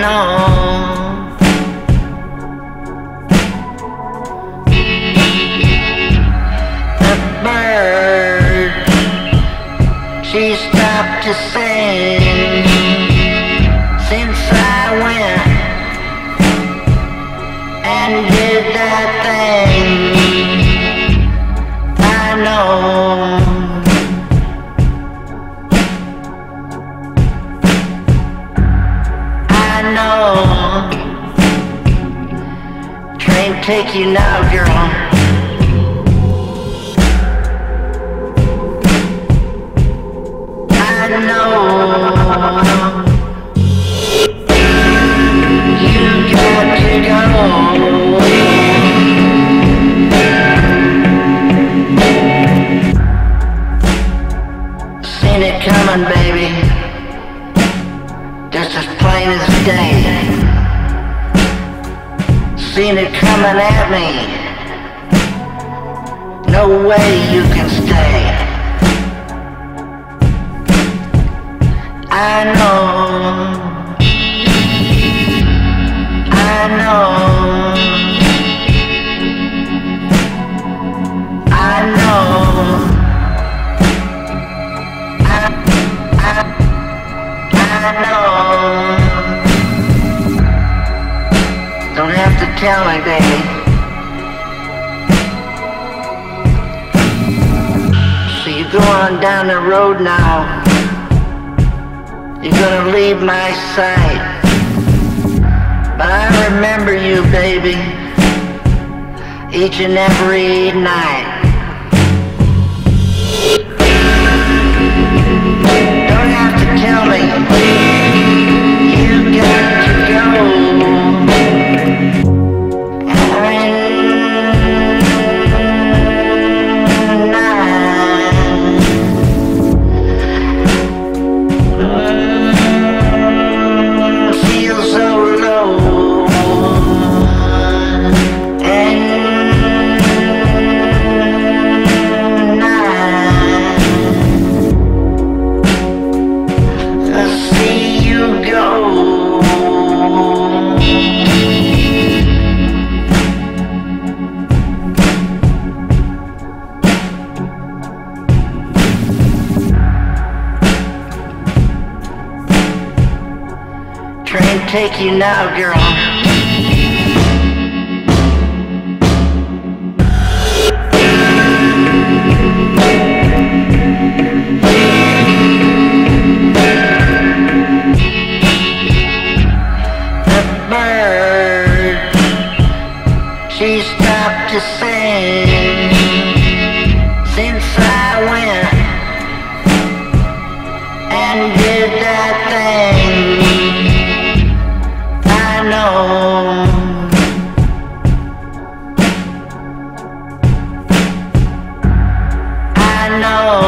know. Know. Train take you now, girl. Coming, baby. Day. Seen it coming at me. No way you can Don't have to tell me, baby. So you go on down the road now. You're gonna leave my sight. But I remember you, baby, each and every night. take you now, girl. The bird, she stopped to sing since I went and know.